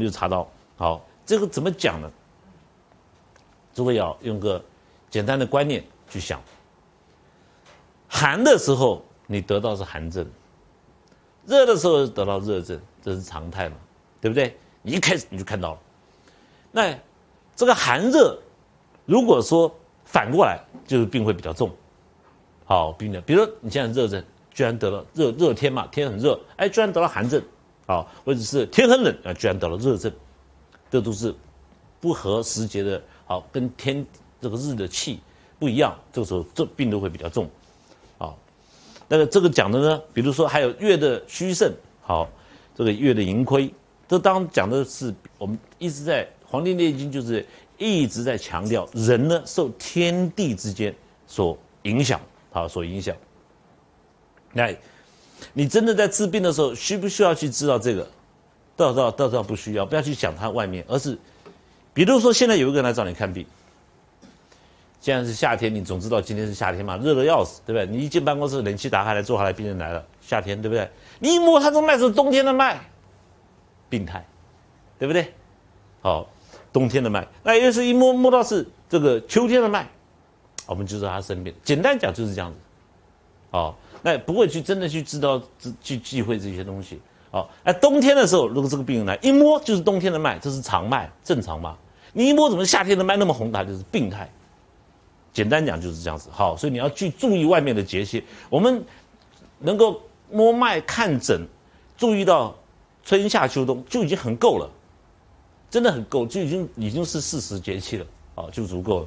你就查到。好，这个怎么讲呢？诸位要用个简单的观念去想。寒的时候你得到是寒症，热的时候得到热症，这是常态嘛，对不对？你一开始你就看到了。那这个寒热，如果说反过来，就是病会比较重。好，病的，比如说你现在热症，居然得了热热天嘛，天很热，哎，居然得了寒症，好，或者是天很冷啊，居然得了热症，这都是不合时节的，好，跟天这个日的气不一样，这个时候这病都会比较重。啊那个这个讲的呢，比如说还有月的虚盛，好，这个月的盈亏，这当讲的是我们一直在《黄帝内经》就是一直在强调人呢受天地之间所影响，好，所影响。那，你真的在治病的时候，需不需要去知道这个？倒倒倒倒不需要，不要去想它外面，而是，比如说现在有一个人来找你看病。现在是夏天，你总知道今天是夏天嘛，热的要死，对不对？你一进办公室，冷气打开来，坐下来，病人来了，夏天，对不对？你一摸他这脉是冬天的脉，病态，对不对？好，冬天的脉，那要是一摸摸到是这个秋天的脉，我们就知道他生病。简单讲就是这样子，好，那不会去真的去知道去忌讳这些东西。好，哎，冬天的时候，如果这个病人来一摸就是冬天的脉，这是常脉，正常嘛？你一摸怎么夏天的脉那么红，它就是病态。简单讲就是这样子，好，所以你要去注意外面的节气。我们能够摸脉看诊，注意到春夏秋冬就已经很够了，真的很够，就已经已经是四时节气了，啊，就足够了。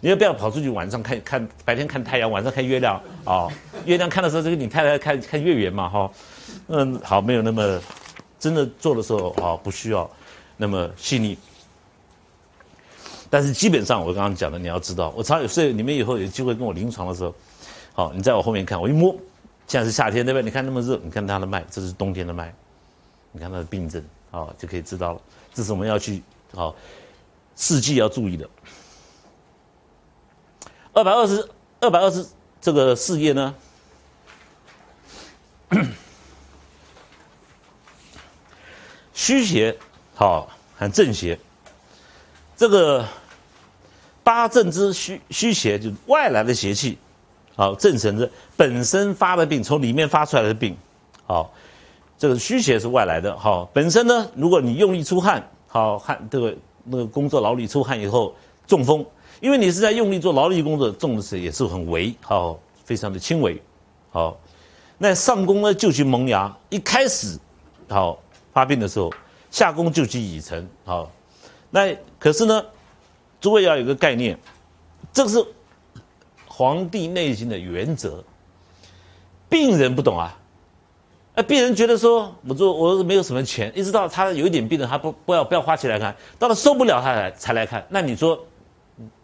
你要不要跑出去晚上看看，白天看太阳，晚上看月亮啊？月亮看的时候，这个你太太看看月圆嘛，哈，嗯，好，没有那么真的做的时候啊，不需要那么细腻。但是基本上，我刚刚讲的，你要知道，我常有所以你们以后有机会跟我临床的时候，好，你在我后面看，我一摸，现在是夏天，对不对？你看那么热，你看他的脉，这是冬天的脉，你看他的病症，好，就可以知道了。这是我们要去好四季要注意的。二百二十二百二十这个事业呢，虚邪好，还正邪。这个八正之虚虚邪，就是外来的邪气，好正神的本身发的病，从里面发出来的病，好，这个虚邪是外来的，好，本身呢，如果你用力出汗，好汗这个那个工作劳力出汗以后中风，因为你是在用力做劳力工作，重的时也是很微，好，非常的轻微，好，那上攻呢就去萌芽，一开始好发病的时候，下攻就去已成，好。那可是呢，诸位要有个概念，这是《黄帝内经》的原则。病人不懂啊，那，病人觉得说，我说我没有什么钱，一直到他有一点病人，他不不要不要花钱来看，到了受不了他来才来看。那你说，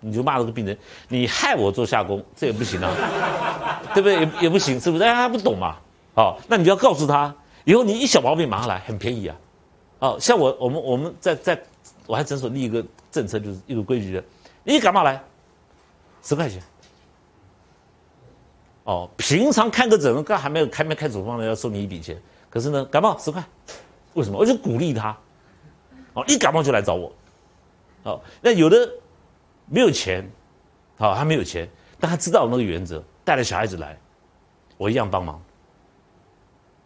你就骂这个病人，你害我做下工，这也不行啊，对不对？也也不行，是不是？哎，家不懂嘛，好，那你就要告诉他，以后你一小毛病马上来，很便宜啊，哦，像我我们我们在在。我还诊所立一个政策，就是一个规矩的，你感冒来，十块钱。哦，平常看个诊，刚还没有开没开处方呢，要收你一笔钱。可是呢，感冒十块，为什么？我就鼓励他，哦，一感冒就来找我。哦，那有的没有钱，好，他没有钱，但他知道那个原则，带着小孩子来，我一样帮忙。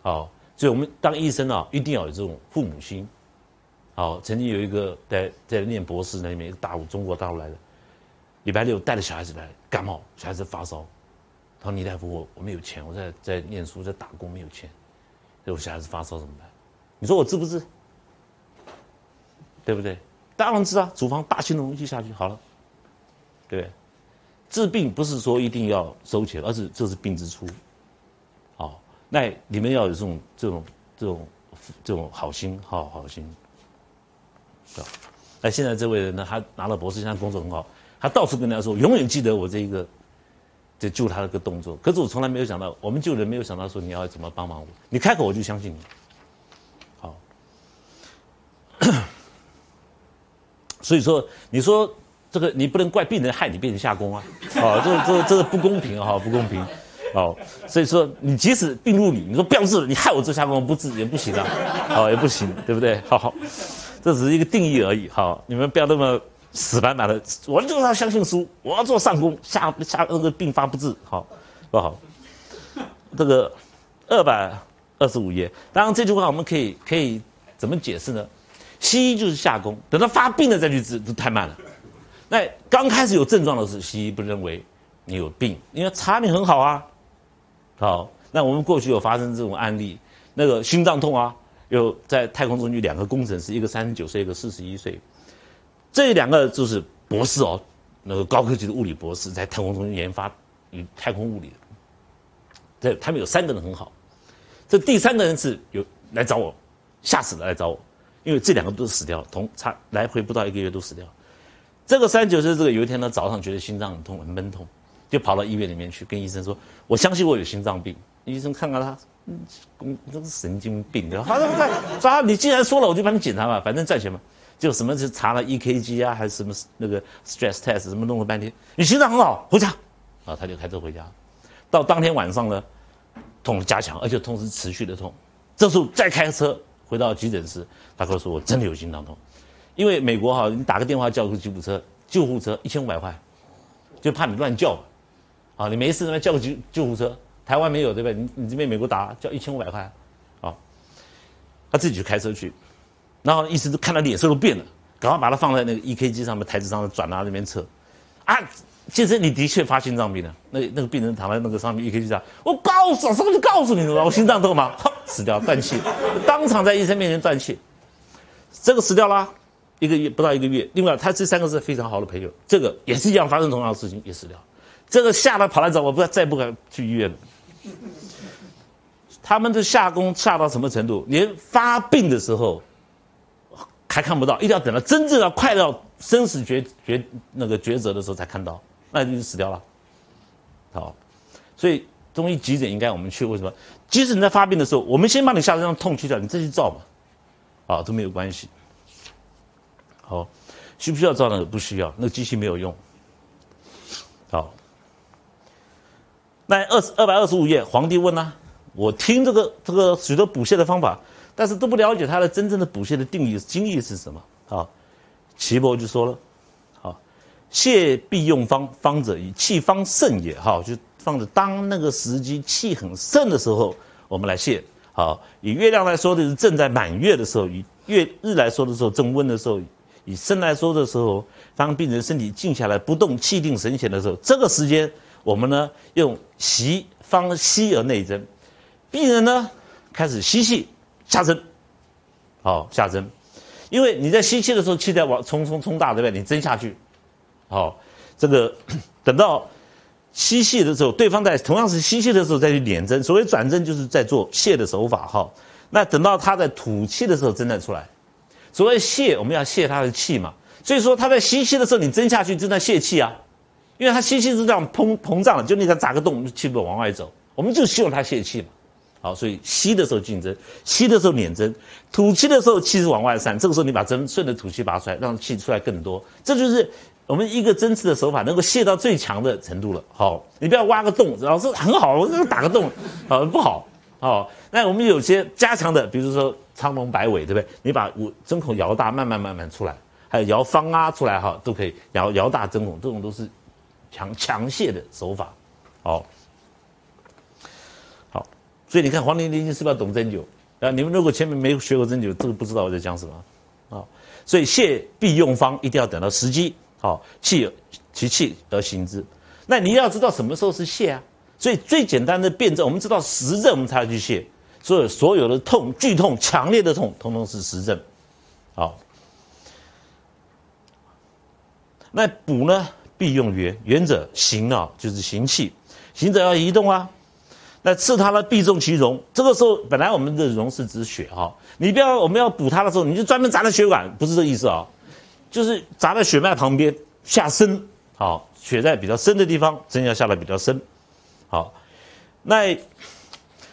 好，所以我们当医生啊，一定要有这种父母心。好，曾经有一个在在念博士那里面，大陆中国大陆来的，礼拜六带着小孩子来感冒，小孩子发烧，他说：“倪大夫，我我没有钱，我在在念书，在打工，没有钱，所以我小孩子发烧怎么办？你说我治不治？对不对？当然治啊，处方大青龙一下去好了，对？治病不是说一定要收钱，而是这是病之初。好，那你们要有这种这种这种这种好心，好好心。”对那现在这位人呢？他拿了博士，现在工作很好。他到处跟人家说，永远记得我这一个，就救他的个动作。可是我从来没有想到，我们救人没有想到说你要怎么帮忙我。你开口我就相信你。好，所以说你说这个你不能怪病人害你病人下功啊！啊，这这这是不公平啊！不公平。哦，所以说你即使病入里，你说不要治，你害我做下功不治也不行啊！哦，也不行，对不对？好好。这只是一个定义而已。好，你们不要那么死板板的，我就是要相信书，我要做上工，下下那个病发不治。好，不好。这个二百二十五页，当然这句话我们可以可以怎么解释呢？西医就是下工，等到发病了再去治，都太慢了。那刚开始有症状的时候，西医不认为你有病，因为查你很好啊。好，那我们过去有发生这种案例，那个心脏痛啊，有在太空中有两个工程师，一个三十九岁，一个四十一岁，这两个就是博士哦，那个高科技的物理博士，在太空中研发与太空物理的。这他们有三个人很好，这第三个人是有来找我，吓死了来找我，因为这两个都死掉，同差来回不到一个月都死掉。这个三十九岁这个有一天呢早上觉得心脏很痛很闷痛，就跑到医院里面去跟医生说：“我相信我有心脏病。”医生看看他，嗯，这是神经病的。好，那抓你既然说了，我就帮你检查吧，反正赚钱嘛。就什么就查了 EKG 啊，还是什么那个 stress test，什么弄了半天，你心脏很好，回家。啊，他就开车回家。到当天晚上呢，痛加强，而且痛是持续的痛。这时候再开车回到急诊室，他告诉我真的有心脏痛，因为美国哈，你打个电话叫个救护车，救护车一千五百块，就怕你乱叫，啊，你没事那叫个救救护车，台湾没有对不对？你你这边美国打叫一千五百块，啊，他自己去开车去，然后医生都看他脸色都变了，赶快把他放在那个 EKG 上面台子上转到那边测，啊。先生，你的确发心脏病了。那那个病人躺在那个上面，EKG 上，我告诉，什么就告诉你了，我心脏痛吗？死掉，断气，当场在医生面前断气。这个死掉了，一个月不到一个月。另外，他这三个是非常好的朋友，这个也是一样发生同样的事情，也死掉。这个吓得跑来找我，不要再不敢去医院了。他们的下工下到什么程度？连发病的时候还看不到，一定要等到真正要快到生死抉抉那个抉择的时候才看到。那就死掉了，好，所以中医急诊应该我们去，为什么？即使你在发病的时候，我们先帮你下这痛去掉，你再去照嘛，啊都没有关系。好，需不需要照呢？不需要，那个机器没有用。好，那二十二百二十五页，皇帝问啊，我听这个这个许多补泻的方法，但是都不了解它的真正的补泻的定义、经义是什么啊？岐伯就说了。好泻必用方，方者以气方盛也。哈，就放着当那个时机气很盛的时候，我们来泻。好，以月亮来说的是正在满月的时候；以月日来说的时候正温的时候；以生来说的时候，当病人身体静下来不动、气定神闲的时候，这个时间我们呢用息方息而内针，病人呢开始吸气下针。好，下针，因为你在吸气的时候气在往冲冲冲大，对不对？你针下去。好，这个 等到吸气的时候，对方在同样是吸气的时候再去点针。所谓转针，就是在做泻的手法。哈，那等到他在吐气的时候针再出来。所谓泄，我们要泄他的气嘛。所以说他在吸气的时候，你针下去正在泄气啊，因为他吸气是这样膨膨胀的，就你给他扎个洞，气不往外走。我们就希望他泄气嘛。好，所以吸的时候进针，吸的时候捻针，吐气的时候气是往外散。这个时候你把针顺着吐气拔出来，让气出来更多。这就是。我们一个针刺的手法能够泄到最强的程度了。好，你不要挖个洞，老师很好，我这个打个洞，好不好？好，那我们有些加强的，比如说苍龙摆尾，对不对？你把我针孔摇大，慢慢慢慢出来，还有摇方啊出来哈，都可以摇摇大针孔，这种都是强强泻的手法。好，好，所以你看黄连连经是不是要懂针灸？啊，你们如果前面没有学过针灸，这个不知道我在讲什么啊。所以泻必用方一定要等到时机。好，气其气而行之，那你要知道什么时候是泻啊？所以最简单的辩证，我们知道实证，我们才要去泻。所以所有的痛、剧痛、强烈的痛，通通是实证。好，那补呢？必用元，元者行啊，就是行气，行者要移动啊。那刺它呢，必中其荣。这个时候本来我们的荣是指血哈，你不要我们要补它的时候，你就专门扎在血管，不是这意思啊。就是扎在血脉旁边下深，好，血在比较深的地方，针要下的比较深，好，那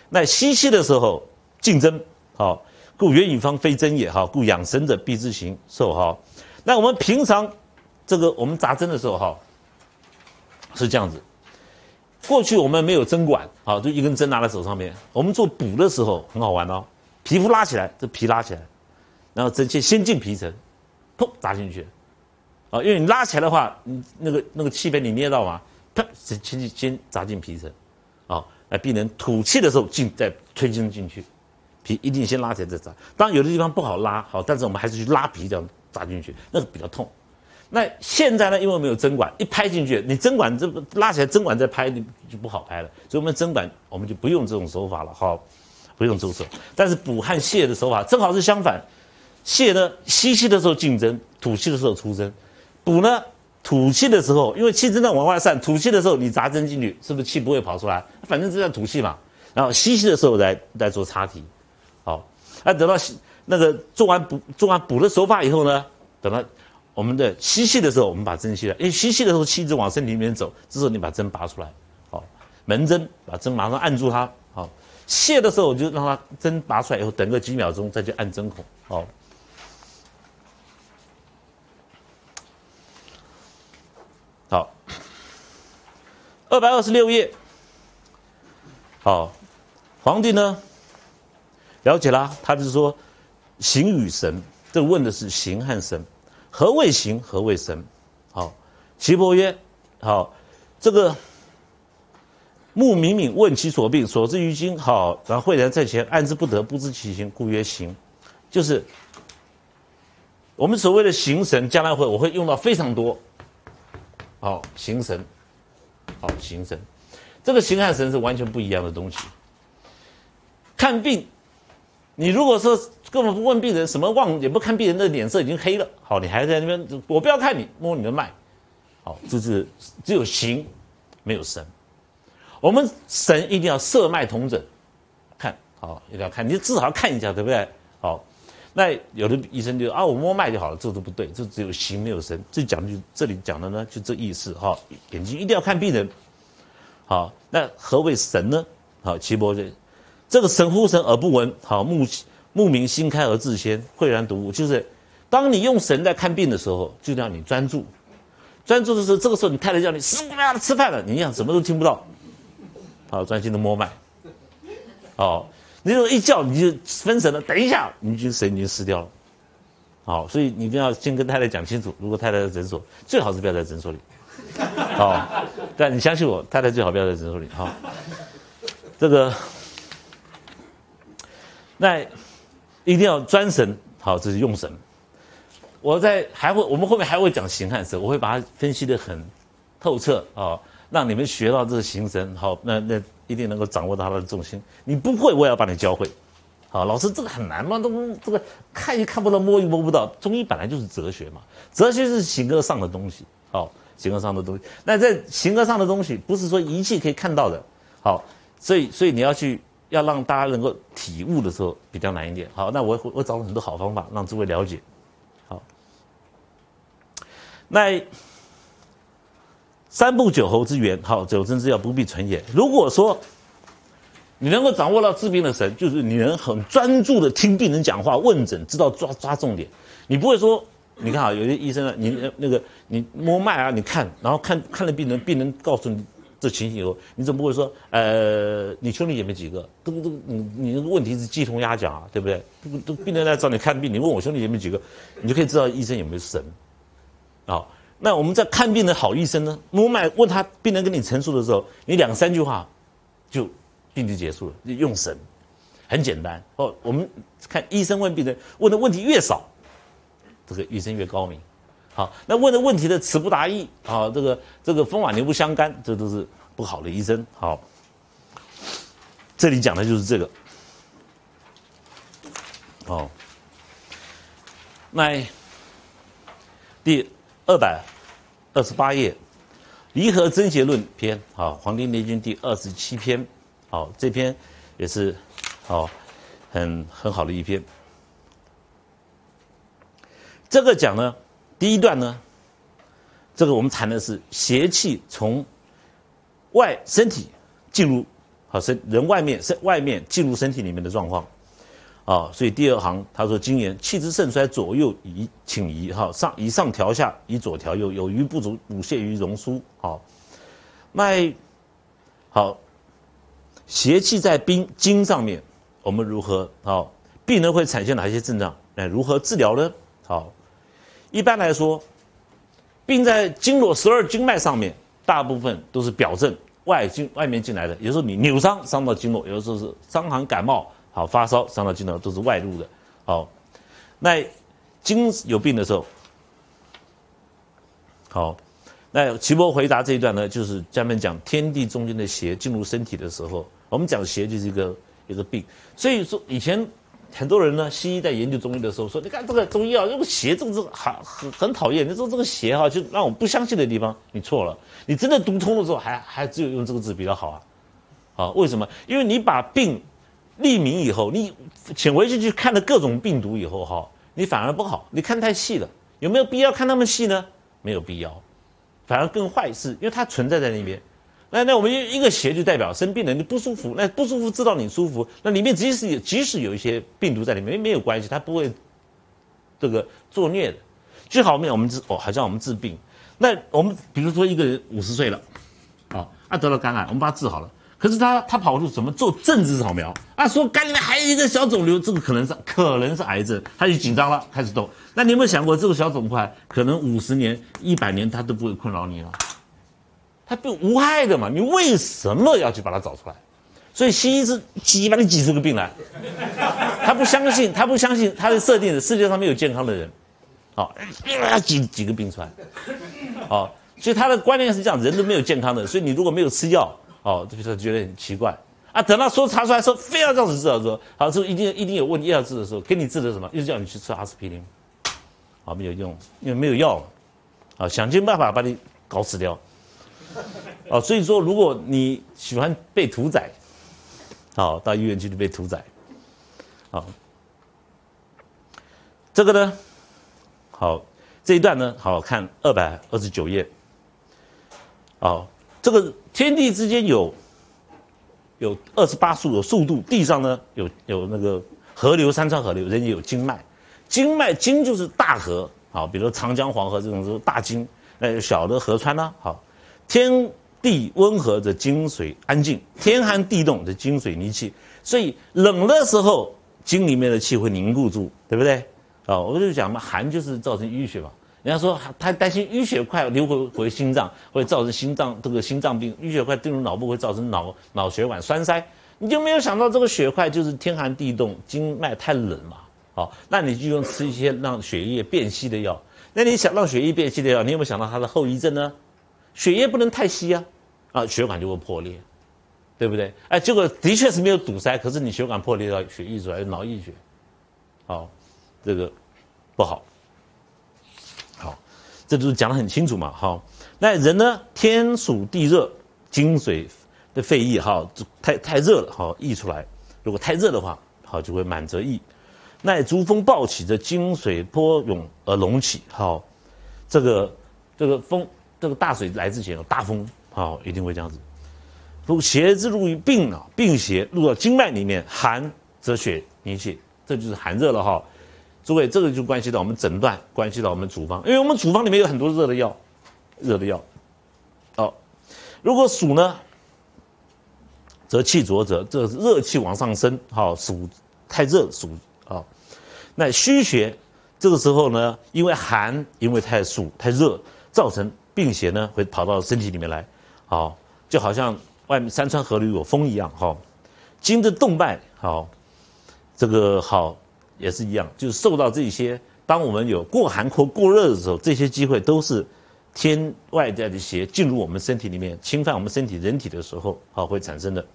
那吸气的时候进针，好，故元以方非针也，哈，故养神者必自行受，哈。那我们平常这个我们扎针的时候，哈，是这样子。过去我们没有针管，好，就一根针拿在手上面。我们做补的时候很好玩哦，皮肤拉起来，这皮拉起来。然后针线先进皮层，砰扎进去，啊，因为你拉起来的话，你那个那个气被你捏到嘛，砰先先先扎进皮层，啊，来病人吐气的时候进再推进进去，皮一定先拉起来再扎。当然有的地方不好拉，好，但是我们还是去拉皮这样扎进去，那个比较痛。那现在呢，因为没有针管，一拍进去，你针管这拉起来，针管再拍，你就不好拍了。所以我们针管我们就不用这种手法了，好，不用注射。但是补和泻的手法正好是相反，泻呢吸气的时候进针，吐气的时候出针；补呢吐气的时候，因为气真的往外散，吐气的时候你扎针进去，是不是气不会跑出来？反正正在吐气嘛。然后吸气的时候来来做插题，好，那等到那个做完补做完补的手法以后呢，等到。我们的吸气的时候，我们把针吸了。因为吸气的时候，气一直往身体里面走，这时候你把针拔出来，好，门针把针马上按住它，好。泄的时候，我就让它针拔出来以后，等个几秒钟再去按针孔，好，二百二十六页，好，皇帝呢了解啦，他就是说形与神，这问的是形和神。何谓形？何谓神？好，岐伯曰：好，这个目敏敏问其所病，所至于今。好，然后慧然在前，按之不得，不知其形，故曰形。就是我们所谓的形神，将来会我会用到非常多。好，形神，好形神，这个形和神是完全不一样的东西。看病。你如果说根本不问病人，什么望也不看病人的脸色已经黑了，好，你还在那边，我不要看你，摸你的脉，好，就是只有形，没有神。我们神一定要色脉同诊，看好一定要看，你至少要看一下，对不对？那有的医生就啊，我摸脉就好了，这都不对，这只有形没有神。这讲的就这里讲的呢，就这意思哈，眼睛一定要看病人。好，那何谓神呢？好，岐伯这。这个神乎神而不闻，好目目明心开而自先，慧然独悟。就是当你用神在看病的时候，就让你专注。专注的时候，这个时候你太太叫你师傅要吃饭了，你一想什么都听不到，好专心的摸脉。哦，你如果一叫你就分神了，等一下你就神已经失掉了。好，所以你一定要先跟太太讲清楚。如果太太在诊所，最好是不要在诊所里。好，但你相信我，太太最好不要在诊所里。好，这个。那一定要专神，好，这是用神。我在还会，我们后面还会讲形和神，我会把它分析的很透彻啊，让你们学到这个形神，好，那那一定能够掌握到它的重心。你不会，我也要把你教会。好，老师这个很难吗？都这个看也看不到，摸也摸不到。中医本来就是哲学嘛，哲学是形而上的东西，好，形而上的东西。那在形而上的东西，不是说仪器可以看到的，好，所以所以你要去。要让大家能够体悟的时候比较难一点。好，那我我找了很多好方法让诸位了解。好，那三步九侯之源，好，九针之药不必存也。如果说你能够掌握到治病的神，就是你能很专注的听病人讲话、问诊，知道抓抓重点。你不会说，你看啊，有些医生啊，你那个你摸脉啊，你看，然后看看了病人，病人告诉你。这情形以后，你怎么不会说？呃，你兄弟姐妹几个？都都，你你那个问题是鸡同鸭讲啊，对不对？都都病人来找你看病，你问我兄弟姐妹几个，你就可以知道医生有没有神。啊，那我们在看病的好医生呢，摸脉问他病人跟你陈述的时候，你两三句话就病就结束了，用神，很简单。哦，我们看医生问病人问的问题越少，这个医生越高明。好，那问的问题的词不达意，啊，这个这个风马牛不相干，这都是不好的医生。好，这里讲的就是这个。哦，那第二百二十八页《离合真邪论》篇，啊，《黄帝内经》第二十七篇，好，这篇也是好很很好的一篇。这个讲呢。第一段呢，这个我们谈的是邪气从外身体进入，好身人外面身外面进入身体里面的状况，啊，所以第二行他说：今言气之盛衰，左右移请移，哈上以上调下，以左调右，有余不足，补泻于荣枢，好，脉好，邪气在冰经上面，我们如何？好，病人会产生哪些症状？那如何治疗呢？好，一般来说，病在经络十二经脉上面，大部分都是表症，外经外面进来的。有时候你扭伤伤到经络，有时候是伤寒感冒，好发烧伤到经络，都是外露的。好，那经有病的时候，好，那齐伯回答这一段呢，就是专门讲天地中间的邪进入身体的时候，我们讲邪就是一个一个病，所以说以前。很多人呢，西医在研究中医的时候说：“你看这个中医啊，用邪，这个字很很很讨厌。你说这个邪哈，就让我不相信的地方，你错了。你真的读通了之后，还还只有用这个字比较好啊。好，为什么？因为你把病立名以后，你请回去去看了各种病毒以后哈，你反而不好。你看太细了，有没有必要看那么细呢？没有必要，反而更坏事，因为它存在在那边。”那那我们一一个邪就代表生病了，你不舒服，那不舒服知道你舒服，那里面即使有即使有一些病毒在里面，没有关系，它不会这个作孽的。最好面我们治哦，好像我们治病，那我们比如说一个人五十岁了，啊，他得了肝癌，我们把他治好了，可是他他跑出怎么做正子扫描啊，说肝里面还有一个小肿瘤，这个可能是可能是癌症，他就紧张了，开始动。那你有没有想过，这个小肿块可能五十年、一百年他都不会困扰你了？它不无害的嘛？你为什么要去把它找出来？所以西医是挤把你挤出个病来，他不相信，他不相信，他的设定的世界上没有健康的人，好，挤挤个病出来，好，所以他的观念是这样，人都没有健康的，所以你如果没有吃药，哦，就觉得很奇怪啊。等到说查出来说非要这样子治的时候，好，这一定一定有问题要治的时候，给你治的什么？又叫你去吃阿司匹林，好，没有用，因为没有药，啊，想尽办法把你搞死掉。哦，所以说，如果你喜欢被屠宰，好，到医院去被屠宰，好，这个呢，好，这一段呢，好看二百二十九页，哦，这个天地之间有有二十八速有速度，地上呢有有那个河流山川河流，人也有经脉，经脉经就是大河，好，比如长江黄河这种是大经，那小的河川呢，好。天地温和的精水安静，天寒地冻的精水离气，所以冷的时候，经里面的气会凝固住，对不对？啊，我就讲嘛，寒就是造成淤血嘛。人家说他担心淤血块流回回心脏，会造成心脏这个心脏病，淤血块进入脑部会造成脑脑血管栓塞。你就没有想到这个血块就是天寒地冻，经脉太冷嘛？好，那你就用吃一些让血液变稀的药。那你想让血液变稀的药，你有没有想到它的后遗症呢？血液不能太稀啊，啊，血管就会破裂，对不对？哎，结果的确是没有堵塞，可是你血管破裂了，血溢出来，脑溢血，好，这个不，好，这都是讲得很清楚嘛，好，那人呢，天暑地热，精水的肺溢，哈，太太热了，好溢出来，如果太热的话，好就会满则溢，那逐风暴起，这精水波涌而隆起，好，这个这个风。这个大水来之前有大风，好，一定会这样子。如邪之入于病啊，病邪入到经脉里面，寒则血凝血，这就是寒热了哈。诸位，这个就关系到我们诊断，关系到我们处方，因为我们处方里面有很多热的药，热的药。好，如果暑呢，则气浊者，这热气往上升，好，暑太热，暑啊。那虚邪这个时候呢，因为寒，因为太暑太热，造成。病邪呢会跑到身体里面来，好，就好像外面山川河流有风一样，哈，经的动脉，好，这个好也是一样，就是受到这些，当我们有过寒或过热的时候，这些机会都是天外在的邪进入我们身体里面，侵犯我们身体人体的时候，好会产生的，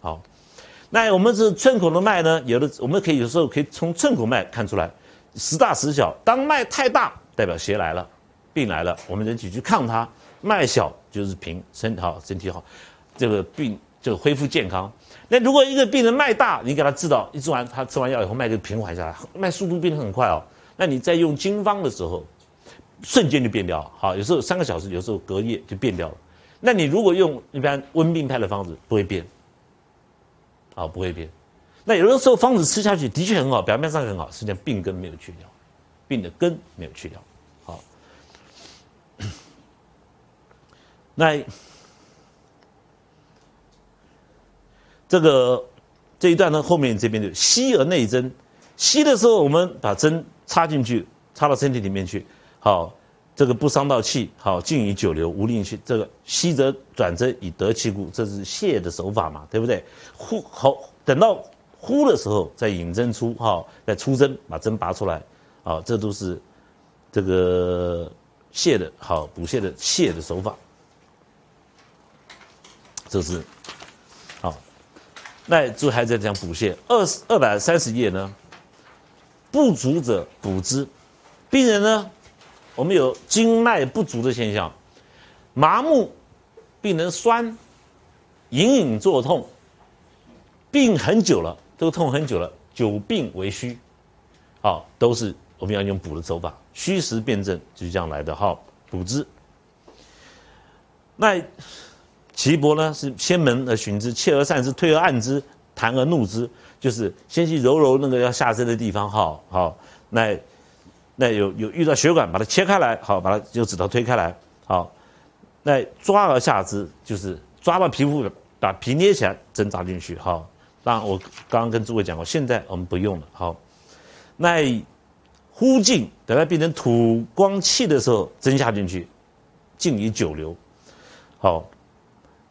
好，那我们是寸口的脉呢，有的我们可以有时候可以从寸口脉看出来，时大时小，当脉太大，代表邪来了。病来了，我们人体去抗它，脉小就是平，身体好，身体好，这个病就恢复健康。那如果一个病人脉大，你给他治到一治完，他吃完药以后脉就平缓下来，脉速度变得很快哦。那你在用经方的时候，瞬间就变掉了，好，有时候三个小时，有时候隔夜就变掉了。那你如果用一般温病派的方子，不会变，好，不会变。那有的时候方子吃下去的确很好，表面上很好，实际上病根没有去掉，病的根没有去掉。好那这个这一段呢，后面这边就息而内针，吸的时候，我们把针插进去，插到身体里面去，好，这个不伤到气，好，静以久留，无令气。这个吸则转针以得气故，这是泻的手法嘛，对不对？呼好，等到呼的时候再引针出，哈，再出针把针拔出来，好，这都是这个泻的好补泻的泻的手法。这是，那就还在讲补泻，二二百三十页呢。不足者补之，病人呢，我们有经脉不足的现象，麻木，病人酸，隐隐作痛，病很久了，这个痛很久了，久病为虚，好，都是我们要用补的手法，虚实辩证就是这样来的。哈，补之。那岐伯呢是先门而寻之，切而善之，退而暗之，弹而怒之。就是先去揉揉那个要下针的地方，好好，那那有有遇到血管，把它切开来，好，把它用指头推开来，好，那抓而下之，就是抓到皮肤，把皮捏起来，针扎进去，好。当然我刚刚跟诸位讲过，现在我们不用了，好。那呼进，等到病人吐光气的时候，针下进去，静以久留，好，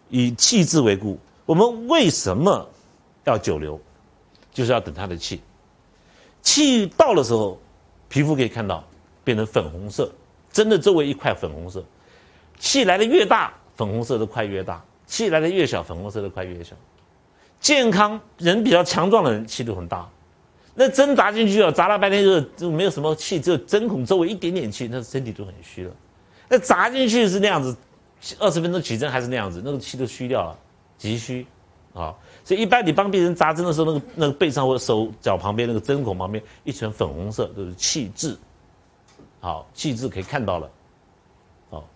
以气滞为故。我们为什么要久留？就是要等他的气，气到的时候，皮肤可以看到变成粉红色，针的周围一块粉红色。气来的越大，粉红色的块越大；气来的越小，粉红色的块越小。健康人比较强壮的人气都很大，那针扎进去啊，扎了半天就就没有什么气，只有针孔周围一点点气，那身体都很虚了。那扎进去是那样子，二十分钟起针还是那样子，那个气都虚掉了，急虚啊。所以一般你帮病人扎针的时候，那个那个背上或者手脚旁边那个针孔旁边一层粉红色，都是气滞，好气滞可以看到了，好，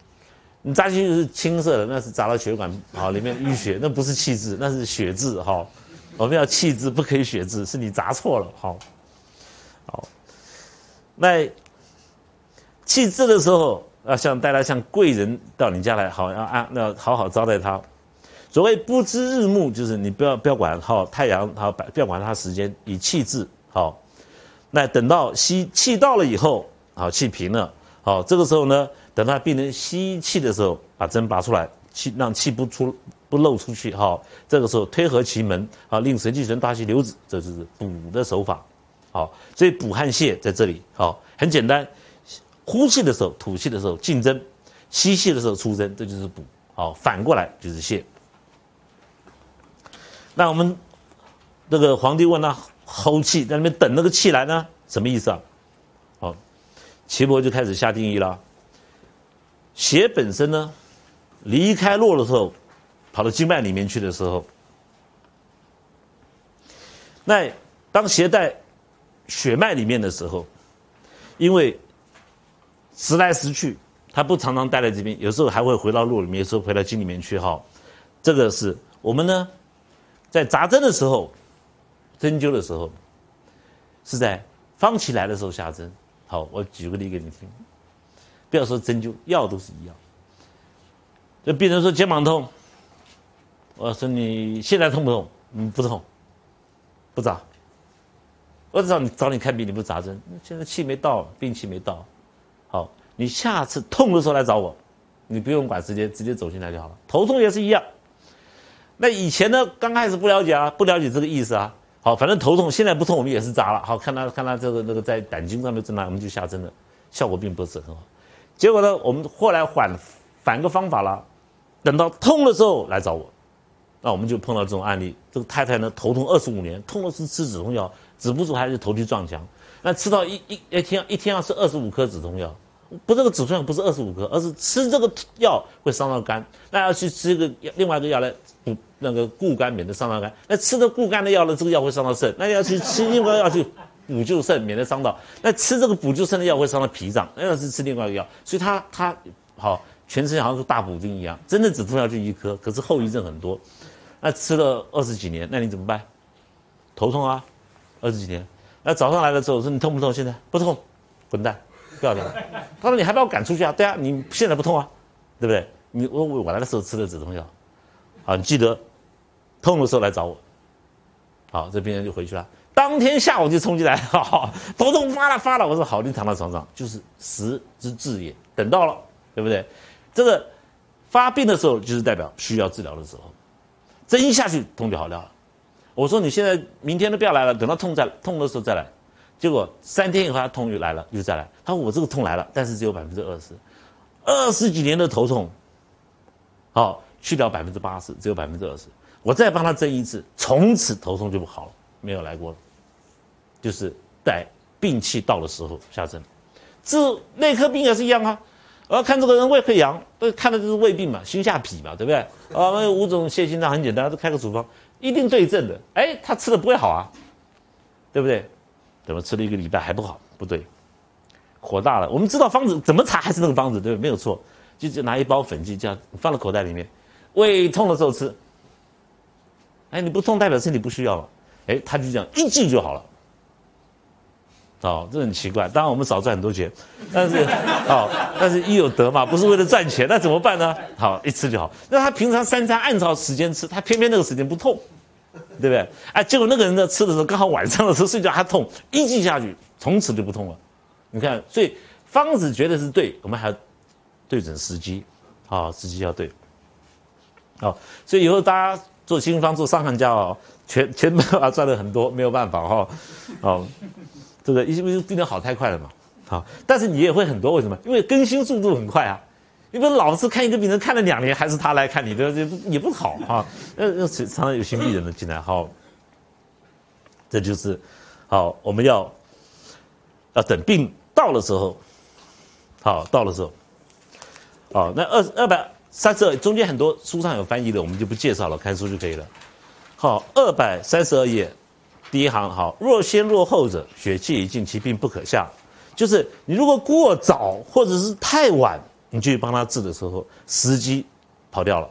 你扎进去是青色的，那是扎到血管好里面淤血，那不是气滞，那是血滞哈。我们要气滞，不可以血滞，是你扎错了好，好，那气滞的时候啊像带来像贵人到你家来，好要按要好好招待他。所谓不知日暮，就是你不要不要管好太阳，好不要管它时间，以气滞好。那等到吸气到了以后，好气平了，好这个时候呢，等他病人吸气的时候，把针拔出来，气让气不出不漏出去，好这个时候推合其门，好令神气神大气流子，这就是补的手法，好所以补和泻在这里，好很简单，呼气的时候吐气的时候进针，吸气的时候出针，这就是补，好反过来就是泻。那我们那个皇帝问他吼气，在那边等那个气来呢，什么意思啊？好，岐伯就开始下定义了。血本身呢，离开络的时候，跑到经脉里面去的时候，那当携带血脉里面的时候，因为时来时去，他不常常待在这边，有时候还会回到路里面，有时候回到经里面去。哈，这个是我们呢。在扎针的时候，针灸的时候，是在方起来的时候下针。好，我举个例给你听。不要说针灸，药都是一样。这病人说肩膀痛，我说你现在痛不痛？嗯，不痛，不扎。我找你找你看病，你不扎针，现在气没到，病气没到。好，你下次痛的时候来找我，你不用管时间，直接走进来就好了。头痛也是一样。那以前呢，刚开始不了解啊，不了解这个意思啊。好，反正头痛，现在不痛，我们也是扎了。好，看他看他这个那个在胆经上面针来，我们就下针了，效果并不是很好。结果呢，我们后来反反个方法了，等到痛的时候来找我，那我们就碰到这种案例。这个太太呢，头痛二十五年，痛的是吃止痛药，止不住还是头皮撞墙。那吃到一一一天一天要吃二十五颗止痛药。不，这个止痛药不是二十五颗，而是吃这个药会伤到肝，那要去吃一个另外一个药来补那个固肝，免得伤到肝。那吃的固肝的药呢，这个药会伤到肾，那要去吃另外一个药去补救肾，免得伤到。那吃这个补救肾的药会伤到脾脏，那要是吃另外一个药，所以他他好全身好像是大补丁一样，真的止痛药就一颗，可是后遗症很多。那吃了二十几年，那你怎么办？头痛啊，二十几年。那早上来的时候说你痛不痛？现在不痛，滚蛋。不要，他说你还把我赶出去啊？对啊，你现在不痛啊，对不对？你我我来的时候吃的止痛药，好，你记得痛的时候来找我。好，这病人就回去了。当天下午就冲进来，哈，头痛发了发了。我说好，你躺在床上，就是时之至也，等到了，对不对？这个发病的时候，就是代表需要治疗的时候，针一下去，痛就好了。我说你现在明天都不要来了，等到痛再痛的时候再来。结果三天以后他痛又来了，又再来。他说我这个痛来了，但是只有百分之二十，二十几年的头痛，好去掉百分之八十，只有百分之二十。我再帮他针一次，从此头痛就不好了，没有来过了。就是在病气到的时候下针，治内科病也是一样啊。我要看这个人胃溃疡，都看的就是胃病嘛，心下痞嘛，对不对？啊，那五种泻心脏很简单，都开个处方，一定对症的。哎，他吃的不会好啊，对不对？怎么吃了一个礼拜还不好？不对，火大了。我们知道方子怎么查还是那个方子，对？没有错，就就拿一包粉剂这样放到口袋里面，胃痛的时候吃。哎，你不痛代表身体不需要了。哎，他就这样一剂就好了。哦，这很奇怪。当然我们少赚很多钱，但是，哦，但是一有得嘛，不是为了赚钱，那怎么办呢？好，一吃就好。那他平常三餐按照时间吃，他偏偏那个时间不痛，对不对？哎，结果那个人在吃的时候刚好晚上的时候睡觉还痛，一剂下去从此就不痛了。你看，所以方子绝对是对，我们还要对准时机，好，时机要对。好，所以以后大家。做新方做上行家哦，钱钱没办法赚的很多，没有办法哈，哦，这个因为病人好太快了嘛，好，但是你也会很多，为什么？因为更新速度很快啊，你不老是看一个病人看了两年，还是他来看你的，也也不好哈，那那常常有新病人的进来，好，这就是好，我们要要等病到的时候，好到的时候，好，那二二百。三十二中间很多书上有翻译的，我们就不介绍了，看书就可以了。好，二百三十二页，第一行好，若先若后者，血气已尽，其病不可下。就是你如果过早或者是太晚，你去帮他治的时候，时机跑掉了。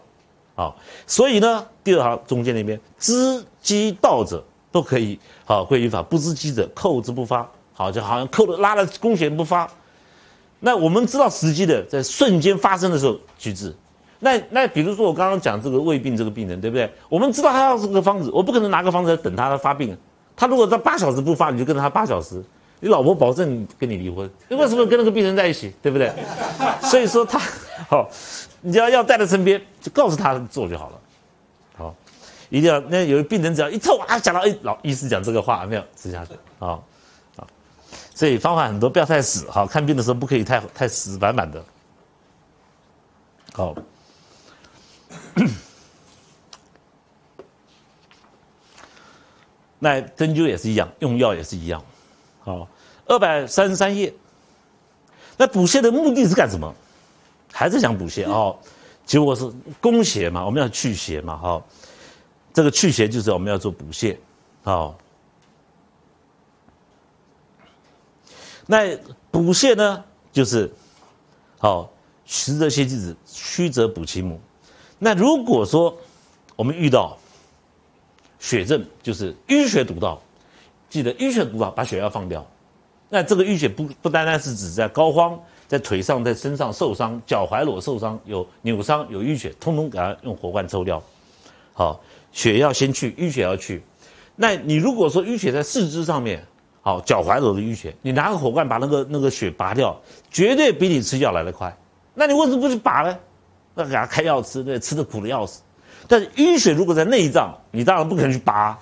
好，所以呢，第二行中间那边，知机到者都可以。好，会语法不知机者，扣之不发。好，就好像扣了拉了弓弦不发。那我们知道时机的，在瞬间发生的时候去治。那那比如说我刚刚讲这个胃病这个病人对不对？我们知道他要这个方子，我不可能拿个方子来等他发病。他如果在八小时不发，你就跟着他八小时。你老婆保证跟你离婚，你为什么跟那个病人在一起？对不对？所以说他好，你要要带在身边，就告诉他做就好了。好，一定要那有病人只要一痛啊，讲到哎老医师讲这个话没有吃下去啊啊。所以方法很多，不要太死。哈看病的时候不可以太太死板板的。好。那针灸也是一样，用药也是一样。好，二百三十三页。那补泻的目的是干什么？还是想补泻哦？结果是攻血嘛，我们要去邪嘛。好，这个去邪就是我们要做补泻。好，那补泻呢，就是好实则泻其子，虚则补其母。那如果说我们遇到血症，就是淤血堵到，记得淤血堵到，把血要放掉。那这个淤血不不单单是指在膏肓、在腿上、在身上受伤、脚踝裸受伤、有扭伤、有淤血，通通给它用火罐抽掉。好，血要先去，淤血要去。那你如果说淤血在四肢上面，好，脚踝裸的淤血，你拿个火罐把那个那个血拔掉，绝对比你吃药来的快。那你为什么不去拔呢？那给他开药吃，对，吃的苦的要死。但是淤血如果在内脏，你当然不可能去拔，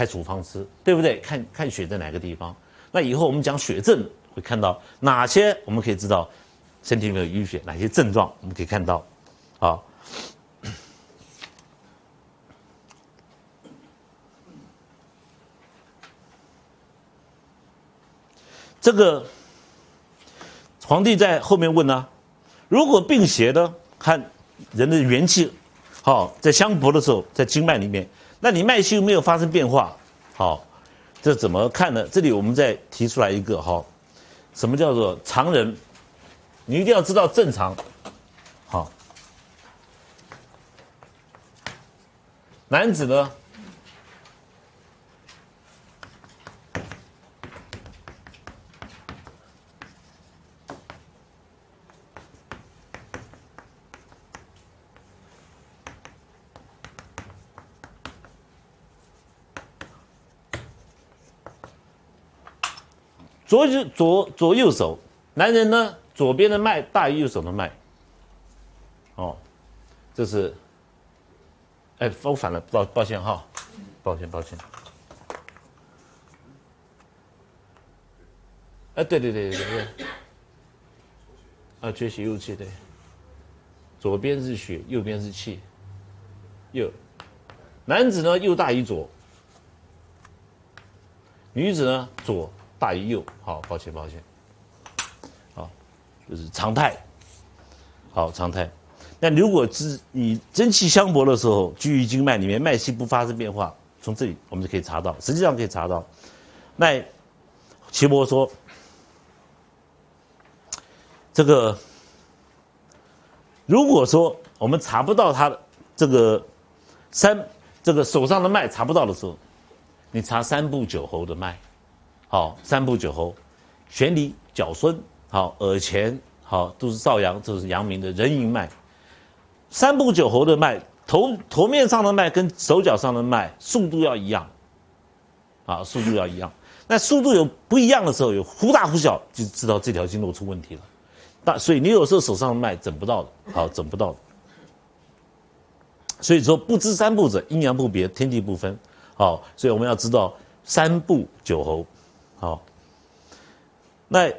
开处方吃，对不对？看看血在哪个地方。那以后我们讲血症，会看到哪些我们可以知道身体里面有淤血，哪些症状我们可以看到。好，这个皇帝在后面问呢，如果病邪呢？看人的元气，好，在相搏的时候，在经脉里面，那你脉气又没有发生变化，好，这怎么看呢？这里我们再提出来一个哈，什么叫做常人？你一定要知道正常，好，男子呢？左右左左右手，男人呢，左边的脉大于右手的脉。哦，这是，哎，我反了，抱抱歉哈，抱歉抱歉。哎，对对对对对，啊，缺血右气对，左边是血，右边是气，右，男子呢右大于左，女子呢左大于右，好，抱歉抱歉，好，就是常态，好常态，那如果是你真气相搏的时候，居于经脉里面脉气不发生变化，从这里我们就可以查到，实际上可以查到，那岐伯说。这个，如果说我们查不到他的这个三这个手上的脉查不到的时候，你查三部九侯的脉，好，三部九侯，玄离、角孙，好，耳前，好，都是少阳，这是阳明的人迎脉。三部九侯的脉，头头面上的脉跟手脚上的脉速度要一样，啊，速度要一样。那速度有不一样的时候，有忽大忽小，就知道这条经络出问题了。但所以你有时候手上的脉诊不到的，好诊不到的。所以说不知三步者，阴阳不别，天地不分。好，所以我们要知道三步九侯。好，那